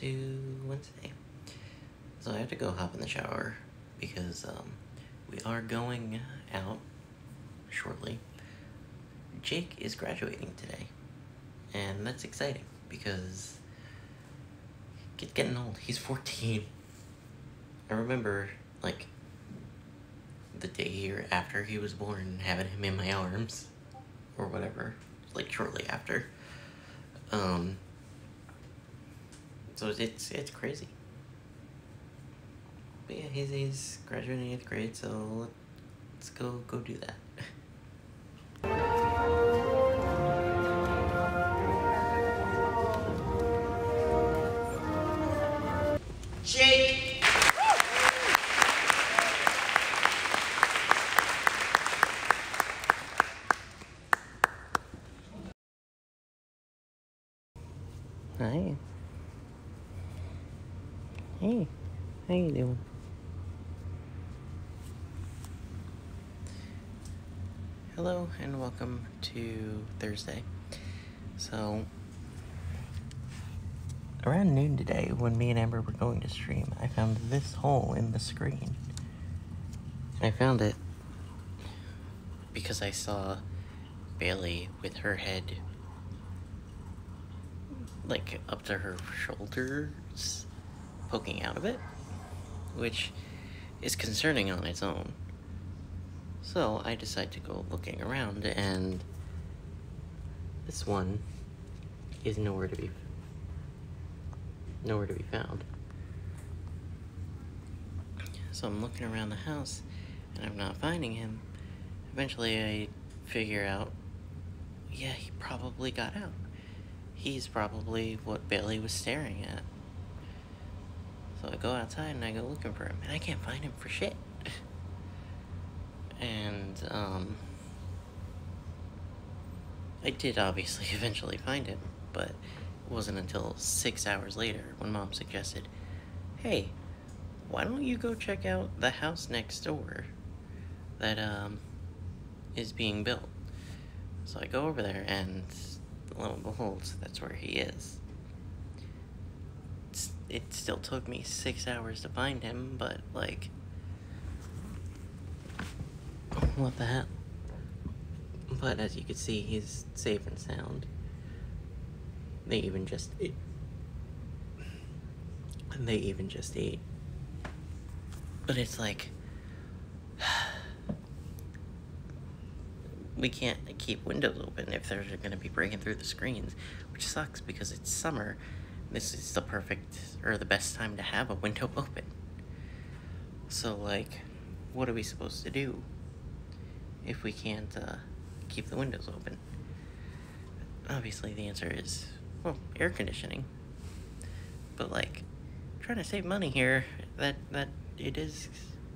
to Wednesday. So I have to go hop in the shower because um, we are going out shortly. Jake is graduating today, and that's exciting because he's getting old. He's 14. I remember, like, the day here after he was born, having him in my arms, or whatever, like shortly after. Um, so it's it's crazy. But yeah, he's he's graduating eighth grade, so let's go go do that. Hey, how you doing? Hello and welcome to Thursday. So, around noon today, when me and Amber were going to stream, I found this hole in the screen. I found it because I saw Bailey with her head like up to her shoulders poking out of it, which is concerning on its own. So I decide to go looking around, and this one is nowhere to be nowhere to be found. So I'm looking around the house, and I'm not finding him. Eventually, I figure out, yeah, he probably got out. He's probably what Bailey was staring at. Go outside and I go looking for him, and I can't find him for shit. And, um, I did obviously eventually find him, but it wasn't until six hours later when mom suggested, hey, why don't you go check out the house next door that, um, is being built? So I go over there, and lo and behold, that's where he is it still took me six hours to find him, but like, what the hell? But as you can see, he's safe and sound. They even just ate. They even just ate. But it's like, we can't keep windows open if they're going to be breaking through the screens, which sucks because it's summer this is the perfect or the best time to have a window open. So, like, what are we supposed to do if we can't uh, keep the windows open? Obviously, the answer is well, air conditioning. But like, trying to save money here, that that it is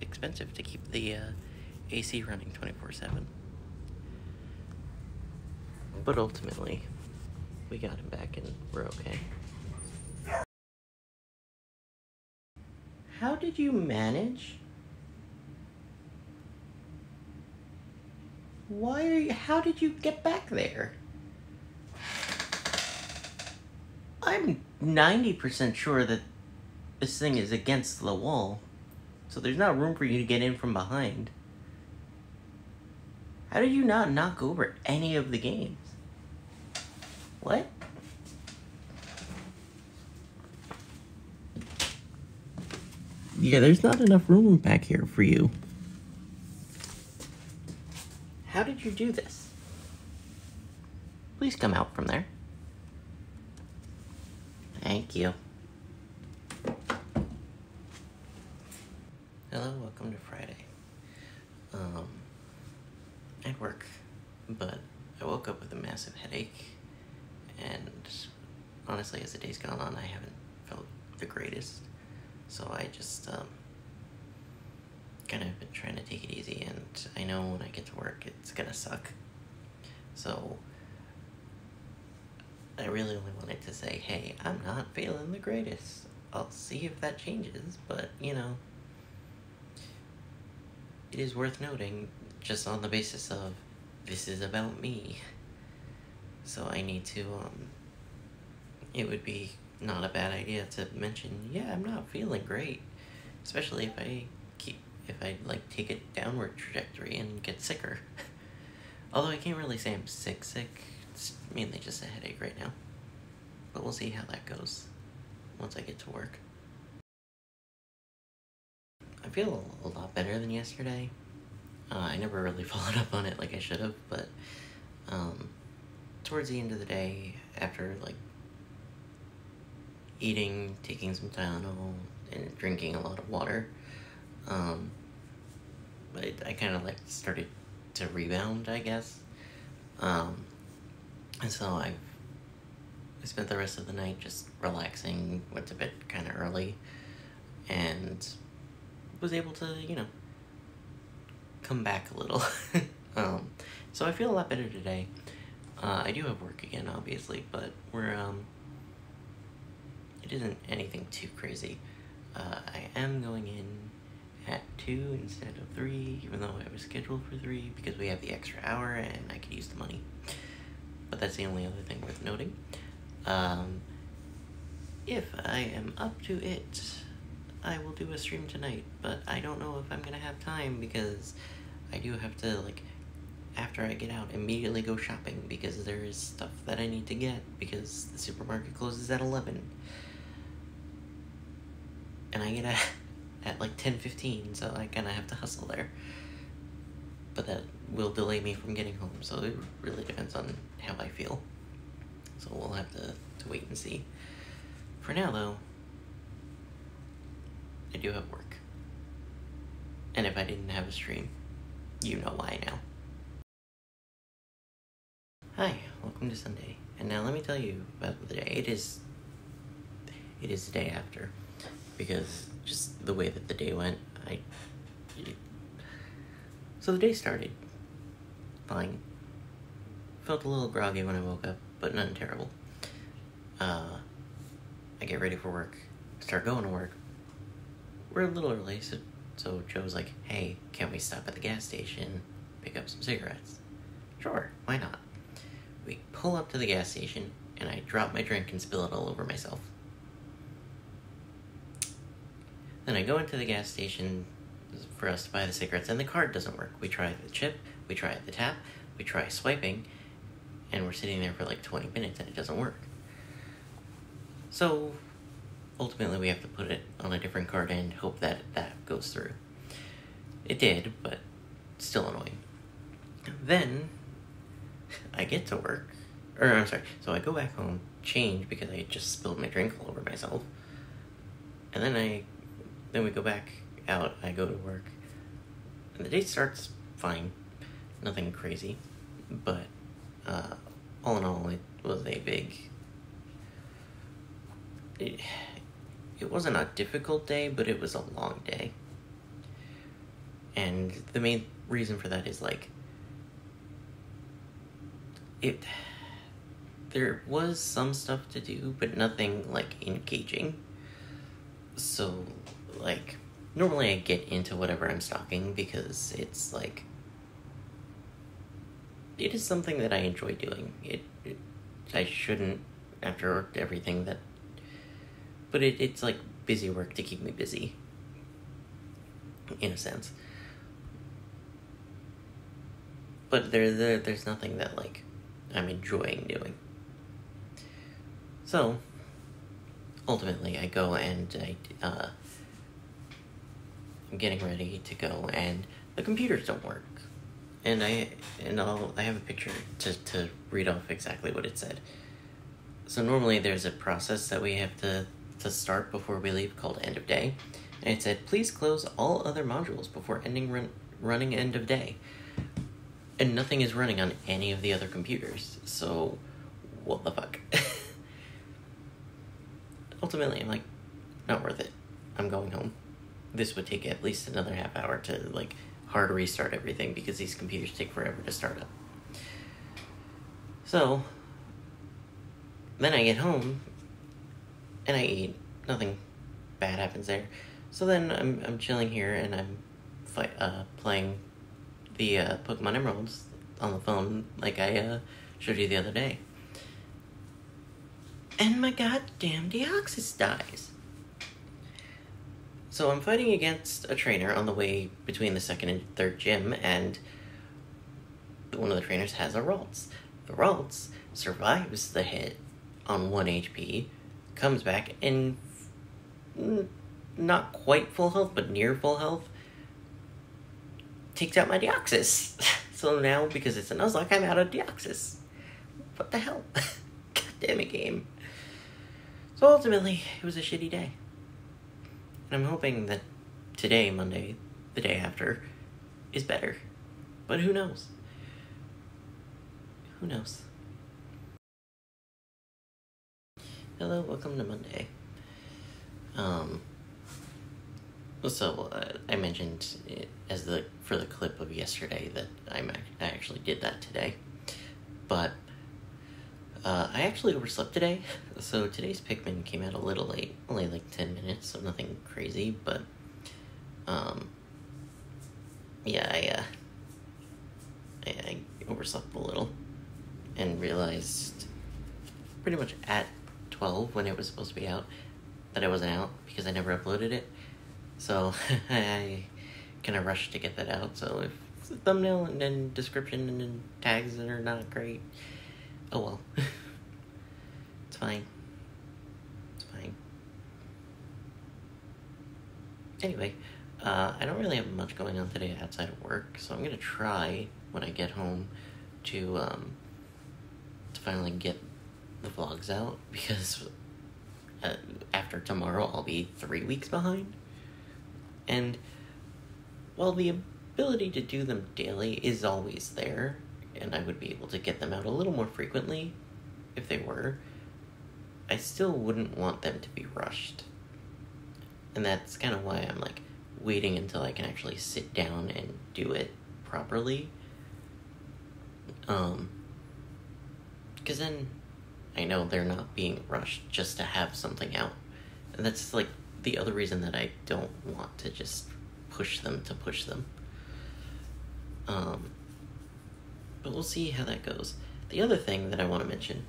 expensive to keep the uh, AC running twenty four seven. But ultimately, we got him back and we're okay. How did you manage? Why are you, how did you get back there? I'm 90% sure that this thing is against the wall. So there's not room for you to get in from behind. How did you not knock over any of the games? What? Yeah, there's not enough room back here for you. How did you do this? Please come out from there. Thank you. Hello, welcome to Friday. Um, at work, but I woke up with a massive headache, and honestly, as the day's gone on, I haven't felt the greatest. So I just um, kind of been trying to take it easy, and I know when I get to work, it's gonna suck. So I really only wanted to say, hey, I'm not feeling the greatest. I'll see if that changes, but you know, it is worth noting just on the basis of this is about me. So I need to, um, it would be not a bad idea to mention, yeah, I'm not feeling great. Especially if I keep, if I like take a downward trajectory and get sicker. Although I can't really say I'm sick, sick. It's mainly just a headache right now. But we'll see how that goes once I get to work. I feel a lot better than yesterday. Uh, I never really followed up on it like I should have, but um, towards the end of the day, after like eating, taking some Tylenol, and drinking a lot of water, um, I, I kind of like started to rebound, I guess. Um, and so I I spent the rest of the night just relaxing, went to bed kind of early, and was able to, you know, come back a little. um, so I feel a lot better today. Uh, I do have work again, obviously, but we're, um, it isn't anything too crazy. Uh, I am going in at 2 instead of 3, even though I was scheduled for 3, because we have the extra hour and I could use the money. But that's the only other thing worth noting. Um, if I am up to it, I will do a stream tonight, but I don't know if I'm gonna have time because I do have to, like, after I get out, immediately go shopping because there is stuff that I need to get because the supermarket closes at 11. And I get out at like 10.15, so I kind of have to hustle there. But that will delay me from getting home, so it really depends on how I feel. So we'll have to, to wait and see. For now, though, I do have work. And if I didn't have a stream, you know why now. Hi, welcome to Sunday. And now let me tell you about the day. It is it is the day after. Because just the way that the day went, I So the day started fine. Felt a little groggy when I woke up, but nothing terrible. Uh I get ready for work, start going to work. We're a little early, so so Joe's like, hey, can't we stop at the gas station, pick up some cigarettes? Sure, why not? We pull up to the gas station, and I drop my drink and spill it all over myself. Then I go into the gas station for us to buy the cigarettes, and the card doesn't work. We try the chip, we try the tap, we try swiping, and we're sitting there for like 20 minutes and it doesn't work. So ultimately we have to put it on a different card and hope that that goes through. It did, but still annoying. Then I get to work, or I'm sorry, so I go back home, change because I just spilled my drink all over myself, and then I, then we go back out. I go to work, and the day starts fine, nothing crazy, but uh, all in all, it was a big. It, it wasn't a difficult day, but it was a long day. And the main reason for that is like it there was some stuff to do, but nothing like engaging. So like normally I get into whatever I'm stocking because it's like it is something that I enjoy doing. It, it I shouldn't after everything that but it, it's like busy work to keep me busy. In a sense. But there, there there's nothing that like i'm enjoying doing. So ultimately i go and i uh, i'm getting ready to go and the computers don't work and i and I'll, i have a picture to, to read off exactly what it said so normally there's a process that we have to to start before we leave called end of day. And it said, please close all other modules before ending run- running end of day. And nothing is running on any of the other computers. So, what the fuck? Ultimately, I'm like, not worth it. I'm going home. This would take at least another half hour to, like, hard restart everything because these computers take forever to start up. So, then I get home and I eat. Nothing bad happens there. So then I'm I'm chilling here and I'm fight, uh, playing the uh, Pokemon Emeralds on the phone like I uh, showed you the other day. and my goddamn Deoxys dies. So I'm fighting against a trainer on the way between the second and third gym, and one of the trainers has a Ralts. The Ralts survives the hit on 1 HP, comes back in not quite full health, but near full health, takes out my Deoxys. so now, because it's a Nuzlocke, I'm out of Deoxys. What the hell? God damn it, game. So ultimately, it was a shitty day. And I'm hoping that today, Monday, the day after, is better. But who knows? Who knows? Hello, welcome to Monday. Um, so uh, I mentioned as the for the clip of yesterday that I'm I actually did that today, but uh, I actually overslept today, so today's Pikmin came out a little late, only like 10 minutes, so nothing crazy, but, um, yeah, I, uh, I, I overslept a little, and realized pretty much at 12 when it was supposed to be out, that I wasn't out, because I never uploaded it, so I kind of rushed to get that out, so if thumbnail and then description and then tags that are not great, Oh well. it's fine. It's fine. Anyway, uh, I don't really have much going on today outside of work, so I'm gonna try when I get home to um, to finally get the vlogs out because uh, after tomorrow I'll be three weeks behind. And while the ability to do them daily is always there, and I would be able to get them out a little more frequently if they were, I still wouldn't want them to be rushed. And that's kind of why I'm like waiting until I can actually sit down and do it properly. Um, because then I know they're not being rushed just to have something out. And that's like the other reason that I don't want to just push them to push them. Um, but we'll see how that goes. The other thing that I want to mention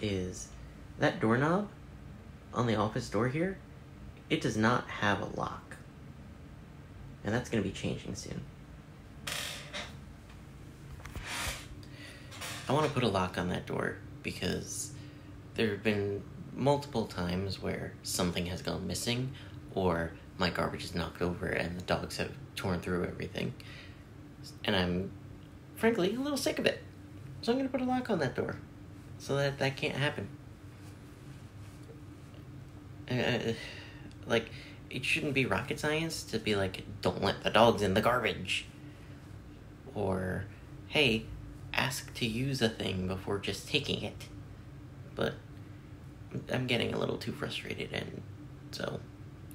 is that doorknob on the office door here, it does not have a lock. And that's going to be changing soon. I want to put a lock on that door because there have been multiple times where something has gone missing or my garbage is knocked over and the dogs have torn through everything. And I'm frankly, a little sick of it. So I'm going to put a lock on that door so that that can't happen. Uh, like, it shouldn't be rocket science to be like, don't let the dogs in the garbage. Or, hey, ask to use a thing before just taking it. But I'm getting a little too frustrated, and so,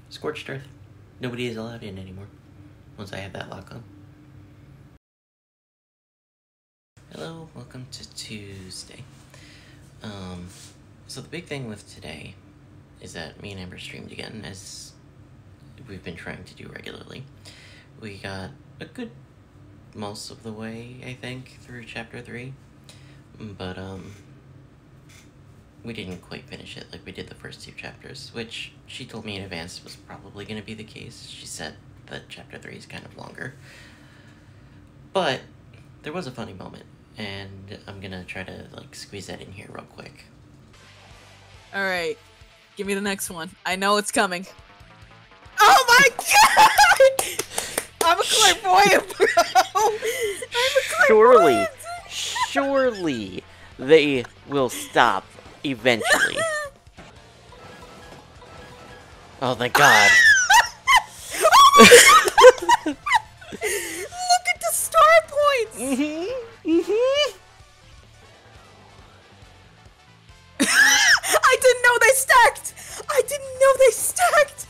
scorched earth. Nobody is allowed in anymore once I have that lock on. Welcome to Tuesday. Um, so the big thing with today is that me and Amber streamed again, as we've been trying to do regularly. We got a good most of the way, I think, through chapter 3. But, um, we didn't quite finish it like we did the first two chapters, which she told me in advance was probably going to be the case. She said that chapter 3 is kind of longer. But there was a funny moment and I'm gonna try to like squeeze that in here real quick. All right, give me the next one. I know it's coming. Oh my god! I'm a clairvoyant, bro. I'm a Surely, surely they will stop eventually. oh thank God. Look at the star points. Mm-hmm. Mm-hmm. I didn't know they stacked! I didn't know they stacked!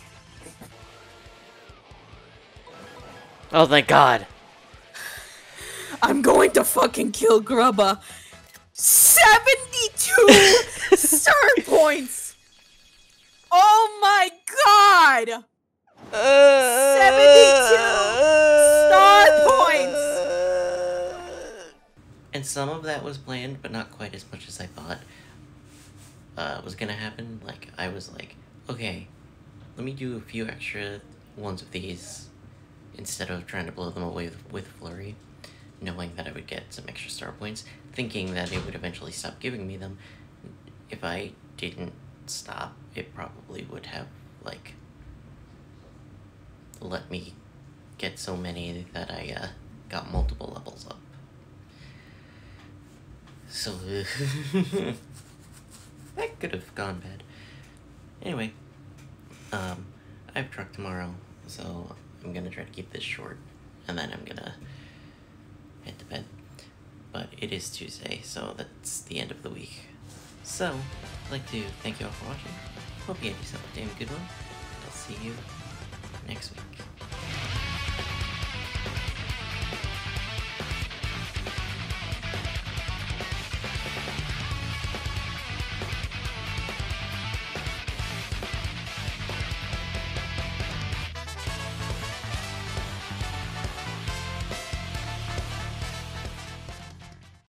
Oh, thank God. I'm going to fucking kill Grubba. 72 star points! Oh my god! Uh, 72 And some of that was planned, but not quite as much as I thought. uh, was gonna happen, like I was like, okay, let me do a few extra ones of these instead of trying to blow them away with, with Flurrie, knowing that I would get some extra star points, thinking that it would eventually stop giving me them. If I didn't stop, it probably would have like let me get so many that I uh, got multiple levels up. So that could have gone bad. Anyway, um, I have truck tomorrow, so I'm gonna try to keep this short, and then I'm gonna head to bed. But it is Tuesday, so that's the end of the week. So, I'd like to thank you all for watching. Hope you had yourself a damn good one. I'll see you next week.